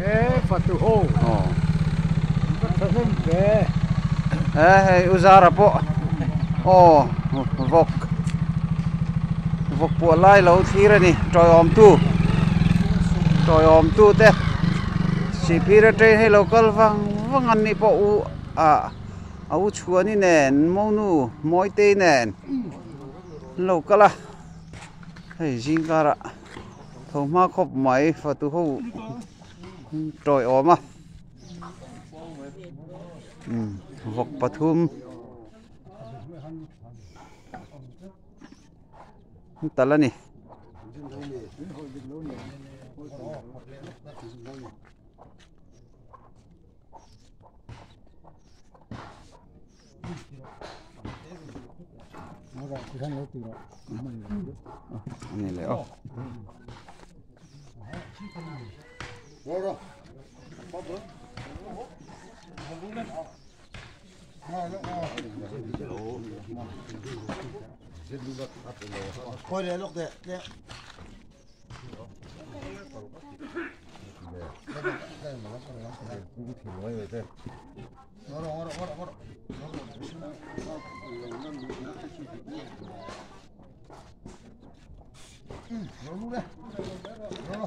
Eh, fatuho. Oh. Fatuhum be. Eh, uzara po. Oh, vok. Vok po lai lo thira ni, troi om tu. Troi om tu te. Si pira train hay local vang vang an ni po u à à u chua ni nen mo nu moi te nen. Local à. Hey, jing cara. Thâu ma khop mai fatuho. Troi ốm à. Ừ, vọc Pathum tala 我说，我走，我我我我！快点，走的，来！来我，也得。我着我着我着我着。嗯，我出了。